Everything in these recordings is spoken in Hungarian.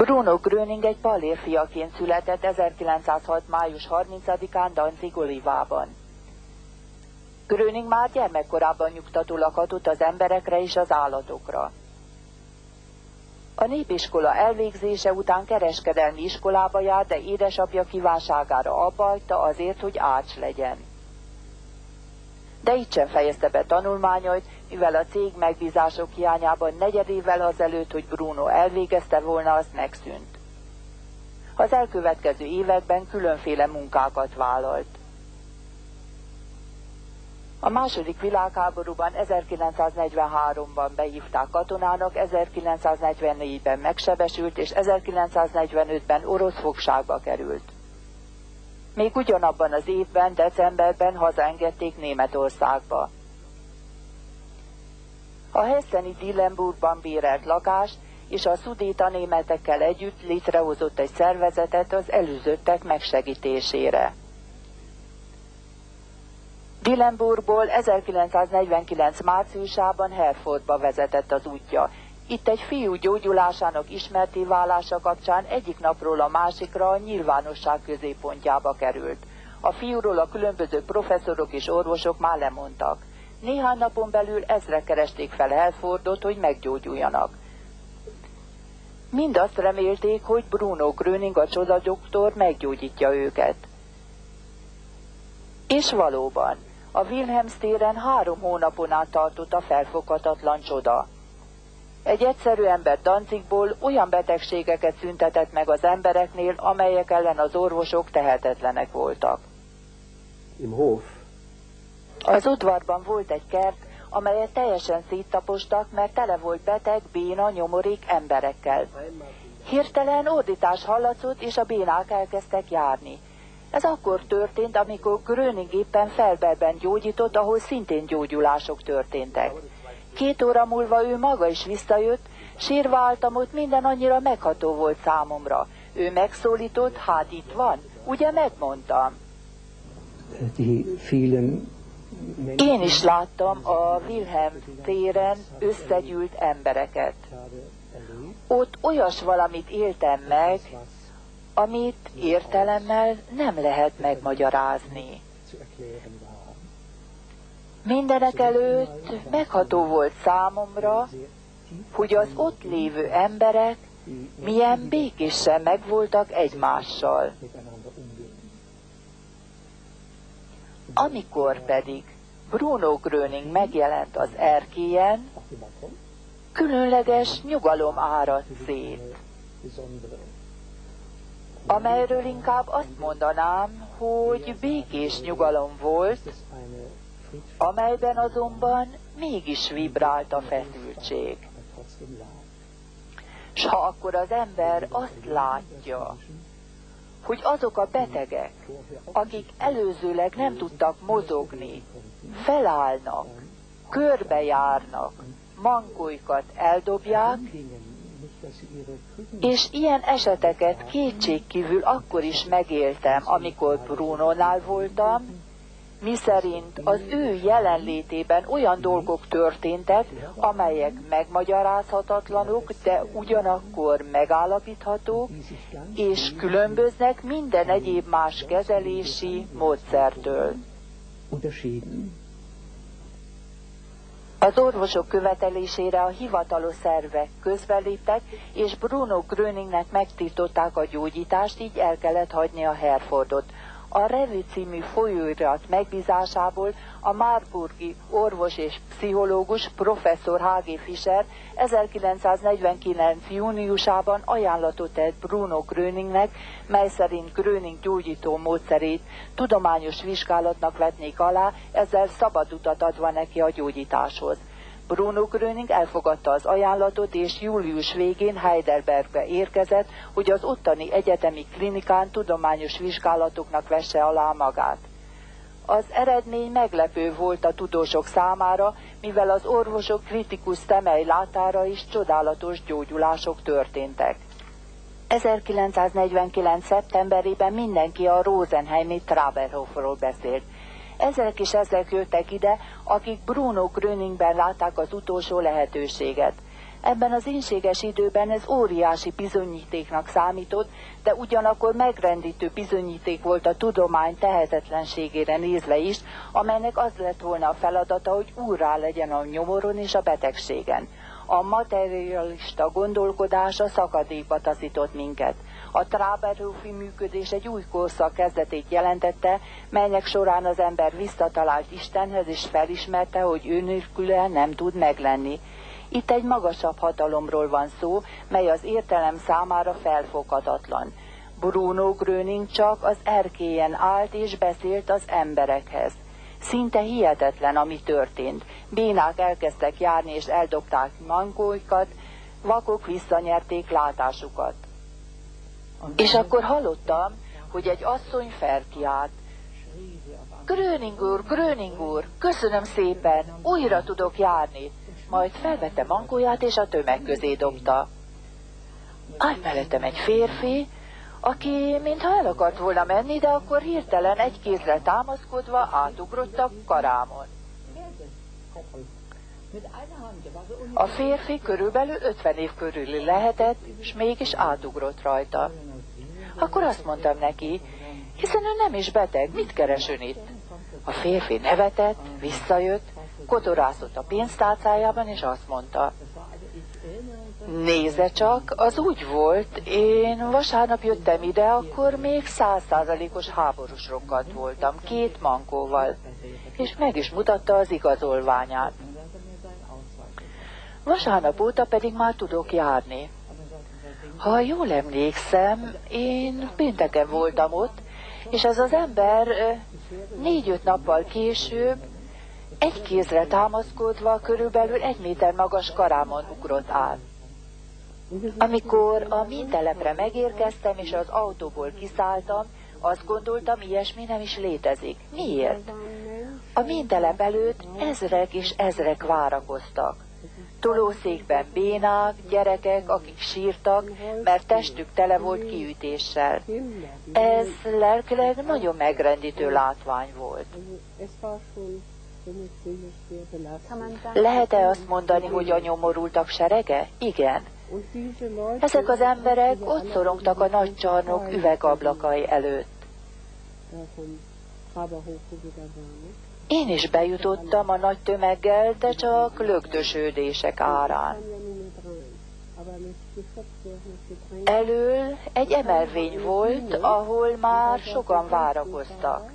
Bruno Gröning egy pallér fiaként született 1906. május 30-án Danzig Olivában. Gröning már gyermekkorában nyugtatólag hatott az emberekre és az állatokra. A népiskola elvégzése után kereskedelmi iskolába járt, de édesapja kívánságára abbajta azért, hogy ács legyen. De itt sem fejezte be tanulmányait, mivel a cég megbízások hiányában negyedével azelőtt, hogy Bruno elvégezte volna, az megszűnt. Az elkövetkező években különféle munkákat vállalt. A második világháborúban 1943-ban behívták katonának, 1944-ben megsebesült, és 1945-ben orosz fogságba került. Még ugyanabban az évben, decemberben hazaengedték Németországba. A Hesseni Dillenburgban bérelt lakást és a szudéta németekkel együtt létrehozott egy szervezetet az előzöttek megsegítésére. Dillenburgból 1949 márciusában Herfordba vezetett az útja. Itt egy fiú gyógyulásának ismerté válása kapcsán egyik napról a másikra a nyilvánosság középpontjába került. A fiúról a különböző professzorok és orvosok már lemondtak. Néhány napon belül ezre keresték fel Herfordot, hogy meggyógyuljanak. Mind azt remélték, hogy Bruno Gröning a csodadoktor meggyógyítja őket. És valóban, a Wilhelms téren három hónapon át tartott a felfoghatatlan csoda. Egy egyszerű ember Danzigból olyan betegségeket szüntetett meg az embereknél, amelyek ellen az orvosok tehetetlenek voltak. Im Hof. Az udvarban volt egy kert, amelyet teljesen széttapostak, mert tele volt beteg, béna, nyomorék emberekkel. Hirtelen ordítás hallatszott, és a bénák elkezdtek járni. Ez akkor történt, amikor Gröning éppen Felberben gyógyított, ahol szintén gyógyulások történtek. Két óra múlva ő maga is visszajött, sírva álltam ott, minden annyira megható volt számomra. Ő megszólított, hát itt van, ugye megmondtam. Én is láttam a Wilhelm téren összegyűlt embereket. Ott olyas valamit éltem meg, amit értelemmel nem lehet megmagyarázni. Mindenek előtt megható volt számomra, hogy az ott lévő emberek milyen békésen megvoltak egymással. Amikor pedig Bruno Gröning megjelent az erkélyen, különleges nyugalom áradt szét amelyről inkább azt mondanám, hogy békés nyugalom volt, amelyben azonban mégis vibrált a feszültség. S ha akkor az ember azt látja, hogy azok a betegek, akik előzőleg nem tudtak mozogni, felállnak, körbejárnak, mankóikat eldobják, és ilyen eseteket kétségkívül akkor is megéltem, amikor Brunonál voltam, miszerint az ő jelenlétében olyan dolgok történtek, amelyek megmagyarázhatatlanok, de ugyanakkor megállapíthatók, és különböznek minden egyéb más kezelési módszertől. Az orvosok követelésére a hivatalos szervek közbeléptek, és Bruno Gröningnek megtiltották a gyógyítást, így el kellett hagyni a Herfordot. A Revű című folyóirat megbízásából a Marburgi orvos és pszichológus professzor H.G. Fischer 1949. júniusában ajánlatot tett Bruno Gröningnek, mely szerint Gröning gyógyító módszerét tudományos vizsgálatnak vetnék alá, ezzel szabad utat adva neki a gyógyításhoz. Bruno Gröning elfogadta az ajánlatot, és július végén Heidelbergbe érkezett, hogy az ottani egyetemi klinikán tudományos vizsgálatoknak vesse alá magát. Az eredmény meglepő volt a tudósok számára, mivel az orvosok kritikus szemei látára is csodálatos gyógyulások történtek. 1949. szeptemberében mindenki a Rosenheimi Traberhofról beszélt. Ezek is ezek jöttek ide, akik Bruno Gröningben látták az utolsó lehetőséget. Ebben az inséges időben ez óriási bizonyítéknak számított, de ugyanakkor megrendítő bizonyíték volt a tudomány tehetetlenségére nézve is, amelynek az lett volna a feladata, hogy úrrá legyen a nyomoron és a betegségen. A materialista gondolkodása szakadékba taszított minket. A Tráberhófi működés egy új korszak kezdetét jelentette, melynek során az ember visszatalált Istenhez és felismerte, hogy ő nélküle nem tud meglenni. Itt egy magasabb hatalomról van szó, mely az értelem számára felfoghatatlan. Bruno Gröning csak az erkélyen állt és beszélt az emberekhez. Szinte hihetetlen, ami történt. Bénák elkezdtek járni és eldobták mankóikat, vakok visszanyerték látásukat. És akkor hallottam, hogy egy asszony felkiált. Gröning úr, Gröning úr, köszönöm szépen, újra tudok járni. Majd felvette mankóját és a tömeg közé dobta. Állt mellettem egy férfi, aki mintha el akart volna menni, de akkor hirtelen egy kézre támaszkodva átugrott a karámon. A férfi körülbelül 50 év körüli lehetett, és mégis átugrott rajta. Akkor azt mondtam neki, hiszen ő nem is beteg, mit keres ön itt? A férfi nevetett, visszajött, kotorászott a pénztárcájában, és azt mondta, Nézze csak, az úgy volt, én vasárnap jöttem ide, akkor még százszázalékos háborús rokkant voltam, két mankóval, és meg is mutatta az igazolványát. Vasárnap óta pedig már tudok járni. Ha jól emlékszem, én pénteken voltam ott, és ez az ember négy-öt nappal később egy kézre támaszkodva körülbelül egy méter magas karámon ugrott át. Amikor a mintelepre megérkeztem és az autóból kiszálltam, azt gondoltam, ilyesmi nem is létezik. Miért? A mintelep előtt ezrek és ezrek várakoztak. Tolószékben bénák, gyerekek, akik sírtak, mert testük tele volt kiütéssel. Ez lelkileg nagyon megrendítő látvány volt. Lehet-e azt mondani, hogy a nyomorultak serege? Igen. Ezek az emberek ott szorongtak a nagy csarnok üvegablakai előtt. Én is bejutottam a nagy tömeggel, de csak lögdösődések árán. Elől egy emelvény volt, ahol már sokan várakoztak.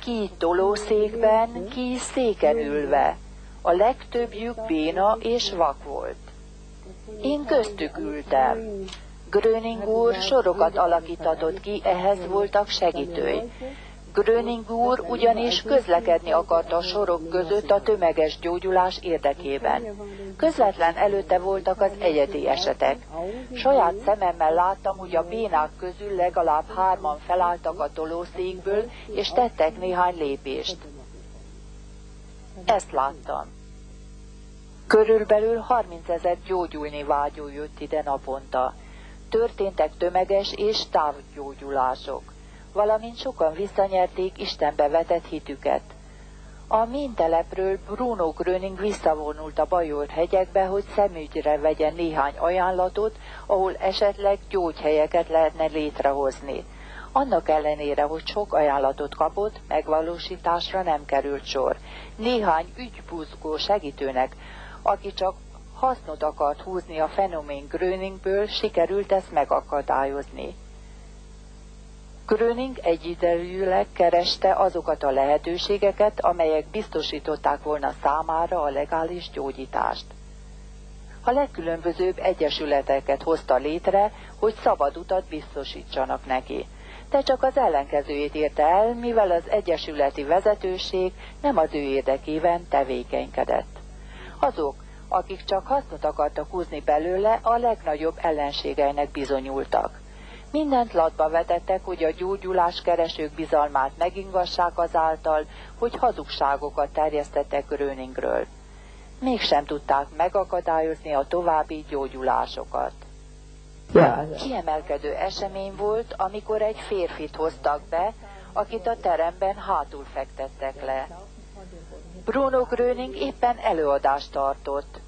Ki tolószékben, ki széken ülve. A legtöbbjük béna és vak volt. Én köztük ültem. Gröning úr sorokat alakítatott ki, ehhez voltak segítői. Gröning úr ugyanis közlekedni akart a sorok között a tömeges gyógyulás érdekében. Közvetlen előtte voltak az egyedi esetek. Saját szememmel láttam, hogy a bénák közül legalább hárman felálltak a tolószékből, és tettek néhány lépést. Ezt láttam. Körülbelül 30 ezer gyógyulni vágyó jött ide naponta. Történtek tömeges és távgyógyulások, valamint sokan visszanyerték Istenbe vetett hitüket. A mintelepről Bruno Gröning visszavonult a Bajor hegyekbe, hogy szemügyre vegyen néhány ajánlatot, ahol esetleg gyógyhelyeket lehetne létrehozni. Annak ellenére, hogy sok ajánlatot kapott, megvalósításra nem került sor. Néhány ügybuzgó segítőnek, aki csak hasznot akart húzni a fenomén Gröningből, sikerült ezt megakadályozni. Gröning egyidejűleg kereste azokat a lehetőségeket, amelyek biztosították volna számára a legális gyógyítást. A legkülönbözőbb egyesületeket hozta létre, hogy szabad utat biztosítsanak neki. De csak az ellenkezőjét érte el, mivel az egyesületi vezetőség nem az ő érdekében tevékenykedett. Azok, akik csak hasznot akartak húzni belőle, a legnagyobb ellenségeinek bizonyultak. Mindent latba vetettek, hogy a gyógyulás keresők bizalmát megingassák azáltal, hogy hazugságokat terjesztettek Gröningről. Mégsem tudták megakadályozni a további gyógyulásokat. Kiemelkedő esemény volt, amikor egy férfit hoztak be, akit a teremben hátul fektettek le. Bruno Gröning éppen előadást tartott.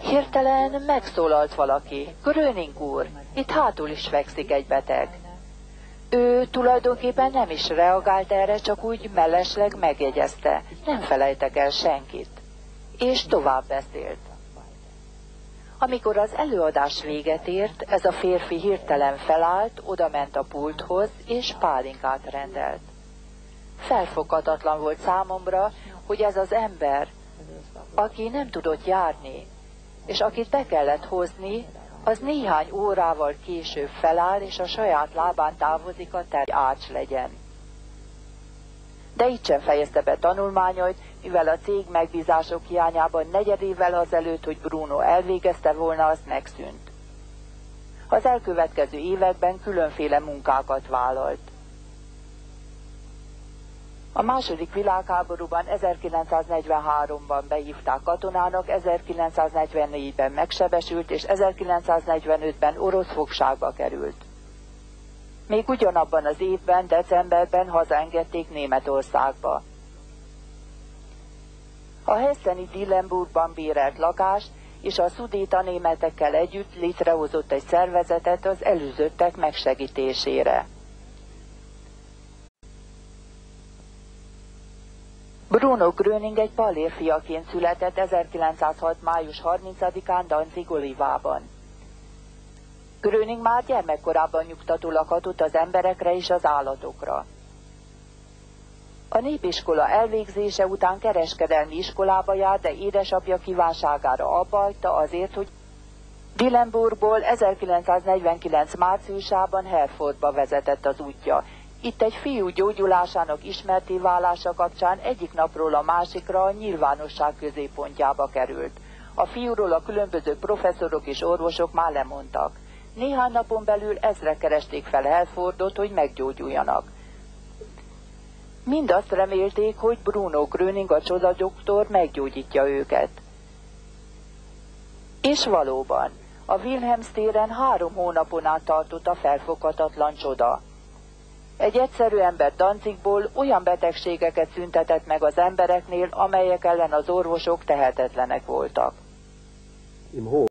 Hirtelen megszólalt valaki. Gröning úr, itt hátul is fekszik egy beteg. Ő tulajdonképpen nem is reagált erre, csak úgy mellesleg megjegyezte. Nem felejtek el senkit. És tovább beszélt. Amikor az előadás véget ért, ez a férfi hirtelen felállt, odament a pulthoz, és pálinkát rendelt. Felfoghatatlan volt számomra, hogy ez az ember, aki nem tudott járni, és akit be kellett hozni, az néhány órával később feláll, és a saját lábán távozik a ter ács legyen. De itt sem fejezte be tanulmányait, mivel a cég megbízások hiányában negyedével azelőtt, hogy Bruno elvégezte volna, az megszűnt. Az elkövetkező években különféle munkákat vállalt. A második világháborúban 1943-ban behívták katonának, 1944-ben megsebesült, és 1945-ben orosz fogságba került. Még ugyanabban az évben, decemberben hazaengedték Németországba. A Hesseni Dillenburgban bérelt lakást és a szudéta németekkel együtt létrehozott egy szervezetet az előzöttek megsegítésére. Bruno Gröning egy pallér fiaként született 1906. május 30-án Danzig Olivában. Gröning már gyermekkorában nyugtató lakhatott az emberekre és az állatokra. A népiskola elvégzése után kereskedelmi iskolába járt, de édesapja kívánságára abbajta azért, hogy Dillenburgból 1949. márciusában Herfordba vezetett az útja. Itt egy fiú gyógyulásának ismerté válása kapcsán egyik napról a másikra a nyilvánosság középpontjába került. A fiúról a különböző professzorok és orvosok már lemondtak. Néhány napon belül ezre keresték fel Helfordot, hogy meggyógyuljanak. Mind azt remélték, hogy Bruno Gröning a csoda doktor meggyógyítja őket. És valóban, a Wilhelms téren három hónapon át tartott a felfoghatatlan csoda. Egy egyszerű ember Danzigból olyan betegségeket szüntetett meg az embereknél, amelyek ellen az orvosok tehetetlenek voltak.